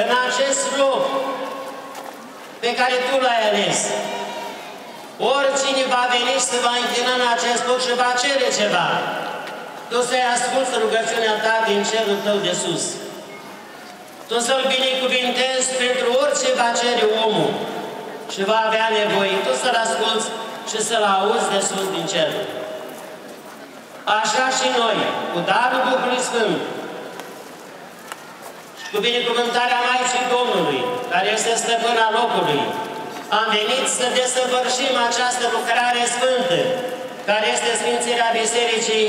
în acest loc pe care Tu l-ai ales, oricine va veni și se va închina în acest loc și va cere ceva, Tu să-i asculți rugăciunea Ta din cerul Tău de sus. Tu să-L binecuvintezi pentru orice va cere omul și va avea nevoie. Tu să-L asculți și să-L auzi de sus din cer. Așa și noi, cu darul Duhului Sfânt și cu binecuvântarea Maicii Domnului, care este stăpâna locului, am venit să desăvârșim această lucrare sfântă, care este Sfințirea Bisericii,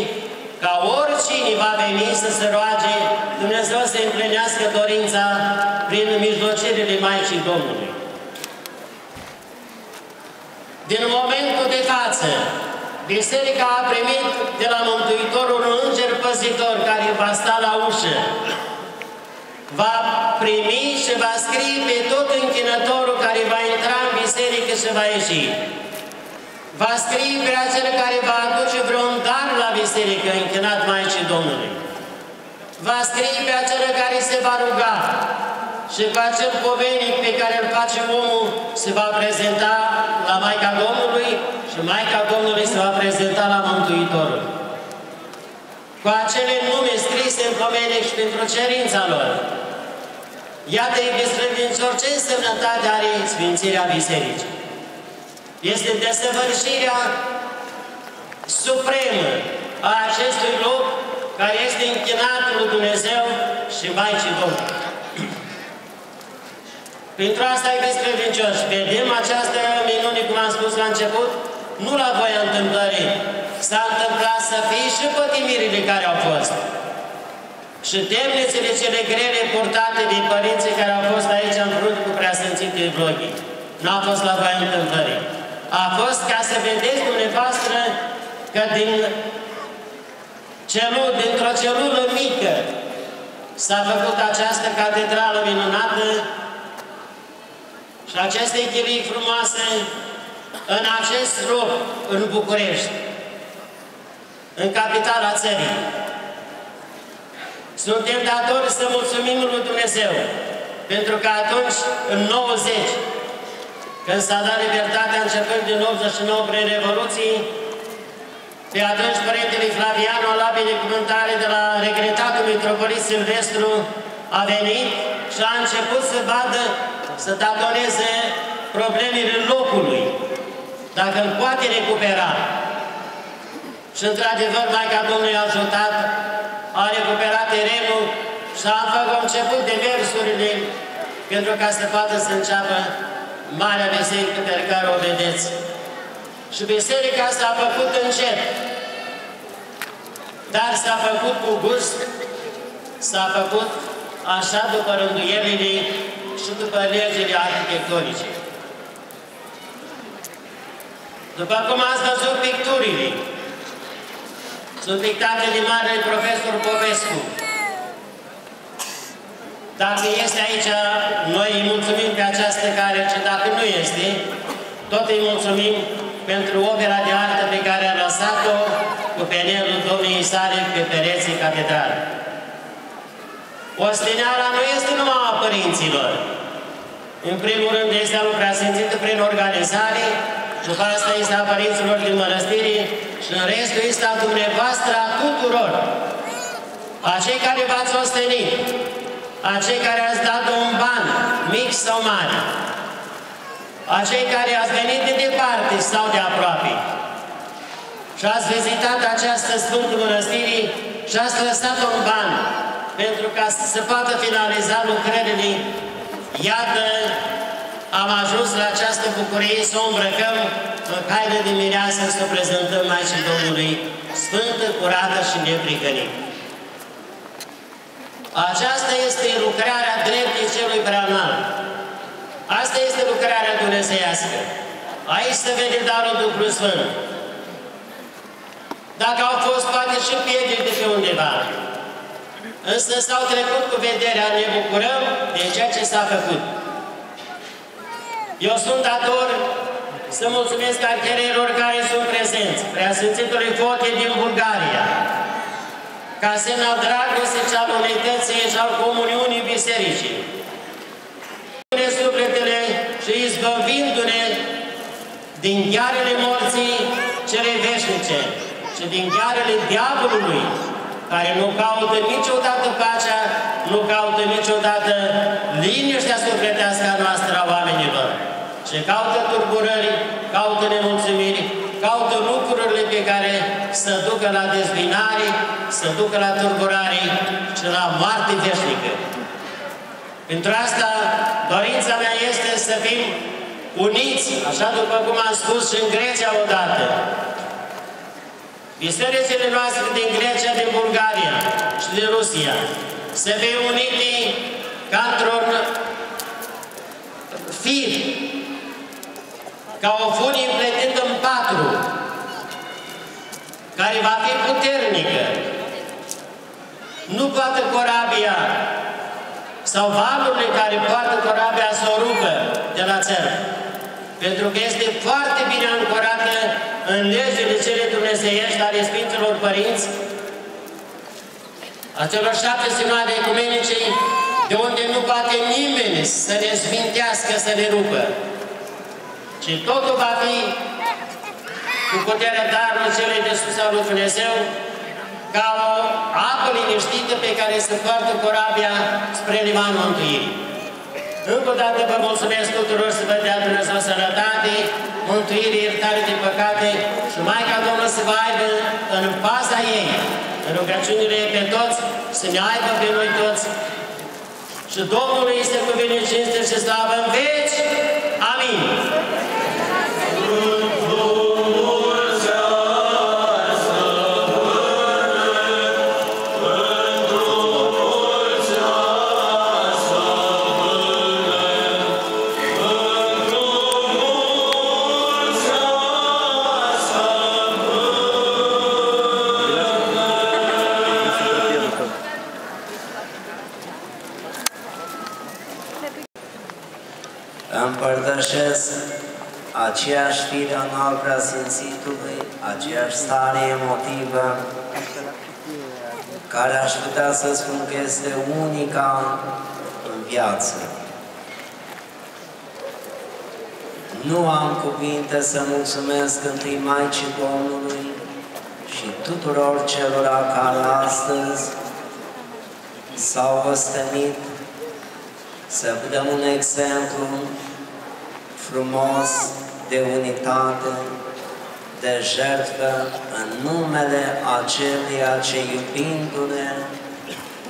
ca oricine va veni să se roage, Dumnezeu să împlinească dorința prin mijlocirile Maicii Domnului. Din momentul de față, Biserica a primit de la Mântuitorul un înger păzitor care va sta la ușă. Va primi și va scrie pe tot închinătorul care va intra în biserică și va ieși. Va scrie pe acel care va aduce vreun dar la biserică închinat Maicii Domnului. Va scrie pe acel care se va ruga și cu acel povenic pe care îl face omul se va prezenta la Maica Domnului și Maica Domnului se va prezenta la Mântuitorul. Cu acele nume scrise în pomenic și pentru cerința lor. Iată, iubiți credincioși, ce însemnătate are Sfințirea Bisericii. Este desăvârșirea supremă a acestui loc care este închinat lui Dumnezeu și Maicii Domnului. Pentru asta, iubiți credincioși, vedem această minune, cum am spus la început, nu la voia întâmplării. S-a întâmplat să fie și pătimirile care au fost. Și temnițele cele grele purtate din părinții care au fost aici în frunte cu preasfințite vloghii. Nu a fost la voia întâmplării. A fost ca să vedeți dumneavoastră că din celul, dintr-o celulă mică s-a făcut această catedrală minunată și aceste chilii frumoase în acest loc, în București, în capitala țării. Suntem datori să mulțumim lui Dumnezeu, pentru că atunci, în 90, când s-a dat libertatea începând din 89 prin Revoluții, pe atunci Părintele Flavianu a luat binecuvântare de la regretatul Mitropolit Silvestru, a venit și a început să vadă, să tatoneze problemele locului, dacă îl poate recupera. Și într-adevăr, Maica Domnului a ajutat, a recuperat terenul și a făcut început de versurile pentru ca să poată să înceapă Marea Biserică pe care o vedeți. Și biserica s-a făcut încet, dar s-a făcut cu gust, s-a făcut așa după rânduielile și după legile arhitectonice. După cum ați văzut picturile, sunt pictate de mare profesor Popescu. Dacă este aici, noi îi mulțumim pe această care, și dacă nu este, tot îi mulțumim pentru opera de artă pe care a lăsat-o cu penelul domnii sale pe pereții catedrale. Osteneala nu este numai a părinților. În primul rând este a lucrat simțită prin organizare, după asta este a părinților din mănăstire și în restul este a dumneavoastră a tuturor. A cei care v-ați ostenit, a cei care ați dat un ban, mic sau mare, a cei care ați venit de departe sau de aproape și ați vizitat această Sfântă Mănăstire și ați lăsat un ban pentru ca să se poată finaliza lucrările. Iată, am ajuns la această bucurie să o îmbrăcăm în haine de mireasă să o prezentăm Maicii Domnului, Sfântă, curată și neprihănită. Aceasta este lucrarea dreptii celui preanalt. Asta este lucrarea dumnezeiască. Aici se vede darul Duhului Sfânt. Dacă au fost poate și piedici de pe undeva, însă s-au trecut cu vederea, ne bucurăm de ceea ce s-a făcut. Eu sunt dator. Să mulțumesc archereilor care sunt prezenți, Preasfințitului Fote din Bulgaria, ca semn al dragostei și al unității și al comuniunii bisericii. izbăvindu-ne din ghearele morții cele veșnice și din ghearele diavolului, care nu caută niciodată pacea, nu caută niciodată liniștea sufletească a noastră a oamenilor, și caută turburări, caută nemulțumiri, caută lucrurile pe care să ducă la dezbinare, să ducă la turburare și la moarte veșnică. Pentru asta, dorința mea este să fim uniți, așa după cum am spus și în Grecia odată. Bisericile noastre din Grecia, din Bulgaria și din Rusia să fie unite ca într-un fir, ca o funie împletită în patru, care va fi puternică. Nu poate corabia sau valurile care poartă corabia să o rupă de la țară. Pentru că este foarte bine ancorată în legile cele dumnezeiești ale Sfinților Părinți, acelor șapte sinoade ecumenice, de unde nu poate nimeni să ne sfintească, să ne rupă. Și totul va fi cu puterea darului celei de sus al lui Dumnezeu, ca o apă liniștită pe care se poartă corabia spre limanul mântuirii. Încă o dată vă mulțumesc tuturor să vă dea Dumnezeu sănătate, mântuire, iertare de păcate și Maica Domnului să vă aibă în faza ei, în rugăciunile pe toți, să ne aibă pe noi toți. Și Domnului este cuvine cinste și slavă în veci. Amin. Împărtășesc aceeași fire în al preasfințitului, aceeași stare emotivă, care aș putea să spun că este unica în viață. Nu am cuvinte să mulțumesc întâi Maicii Domnului și tuturor celor care astăzi s-au ostenit să dăm un exemplu frumos de unitate, de jertfă în numele aceluia ce iubindu-ne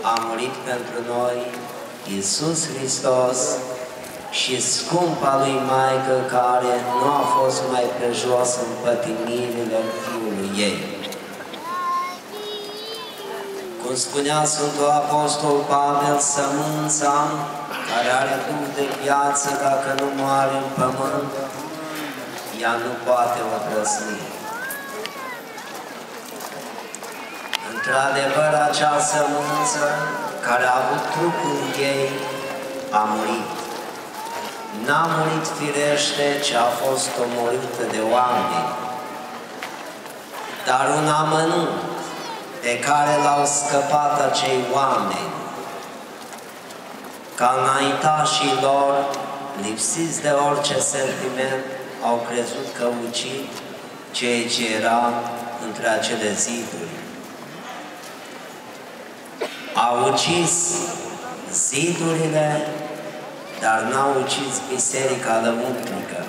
a murit pentru noi, Iisus Hristos și scumpa lui Maică care nu a fost mai prejos în pătimirile Fiului ei. Cum spunea Sfântul Apostol Pavel, sămânța care are Duh de viață, dacă nu moare în pământ, ea nu poate obrăzni. Într-adevăr, acea sămânță care a avut trupul ei a murit. N-a murit firește, ci a fost omorâtă de oameni. Dar un amănunt de care l-au scăpat acei oameni ca înaintașii lor, lipsiți de orice sentiment, au crezut că ucid ceea ce era între acele ziduri. Au ucis zidurile, dar n-au ucis biserica lăuntrică.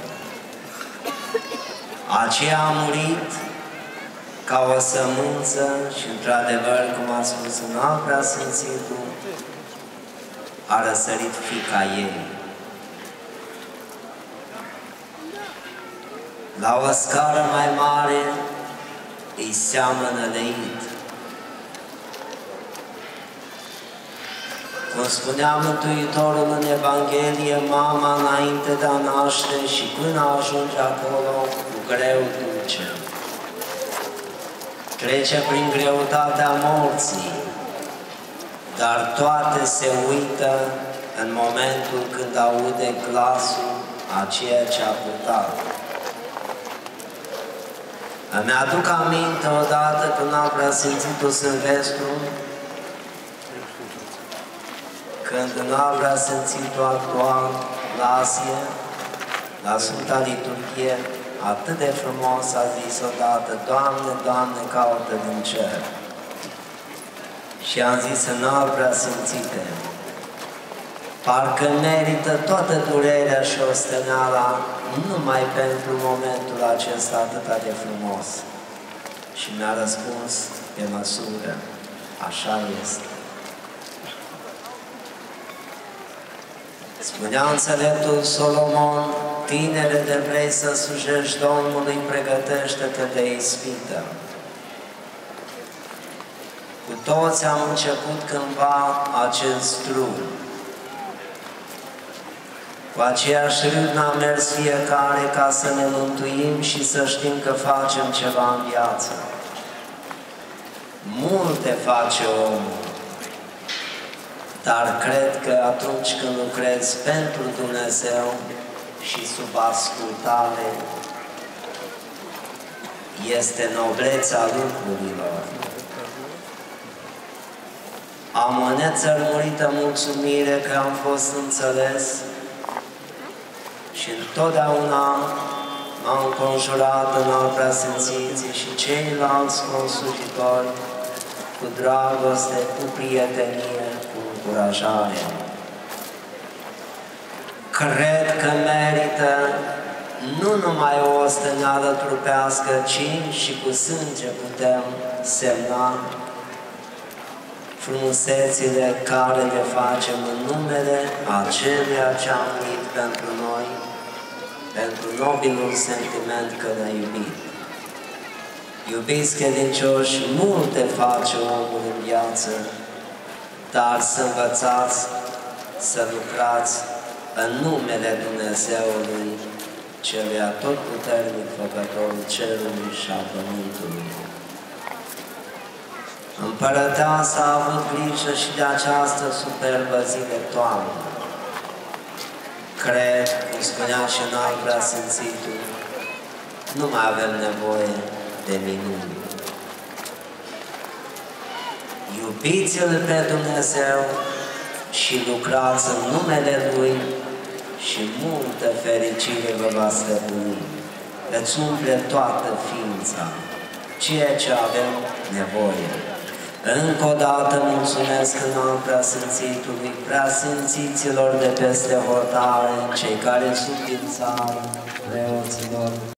Aceea a murit ca o sămânță și, într-adevăr, cum a spus în alt preasfințitul, a răsărit fica ei. La o scară mai mare îi seamănă leit. Cum spunea Mântuitorul în Evanghelie, mama înainte de a naște și până ajunge acolo, cu greu duce. Trece prin greutatea morții, dar toate se uită în momentul când aude glasul a ceea ce a purtat. Îmi aduc aminte odată când am presimțit-o Silvestru, când în al presimțit-o actual, la Asie, la Sfânta Liturghie, atât de frumos a zis odată, Doamne, Doamne, caută din cer. Și am zis în alt prea simțite, parcă merită toată durerea și osteneala numai pentru momentul acesta atât de frumos. Și mi-a răspuns pe măsură, așa este. Spunea înțeleptul Solomon, tinere de vrei să slujești Domnului, pregătește-te de ispită. Cu toți am început cândva acest drum. Cu aceeași râvnă am mers fiecare ca să ne mântuim și să știm că facem ceva în viață. Multe face omul, dar cred că atunci când lucrezi pentru Dumnezeu și sub ascultare, este nobleța lucrurilor. Am o nețărmurită mulțumire că am fost înțeles și întotdeauna m-am înconjurat în al preasfințiții și ceilalți consulitori cu dragoste, cu prietenie, cu încurajare. Cred că merită nu numai o osteneală trupească, ci și cu sânge putem semna frumusețile care le facem în numele aceluia ce am murit pentru noi, pentru nobilul sentiment că ne-a iubit. Iubiți credincioși, multe face omul în viață, dar să învățați să lucrați în numele Dumnezeului, celui atotputernic făcătorul cerului și a pământului. Împărăteasa a avut grijă și de această superbă zi de toamnă. Cred, cum spunea și în alt preasfințitul, nu mai avem nevoie de minuni. Iubiți-L pe Dumnezeu și lucrați în numele Lui și multă fericire vă va stăpâni. Veți umple toată ființa, ceea ce avem nevoie. Încă o dată mulțumesc în al preasfințitului, preasfințiților de peste hotare, cei care sunt din țară, preoților,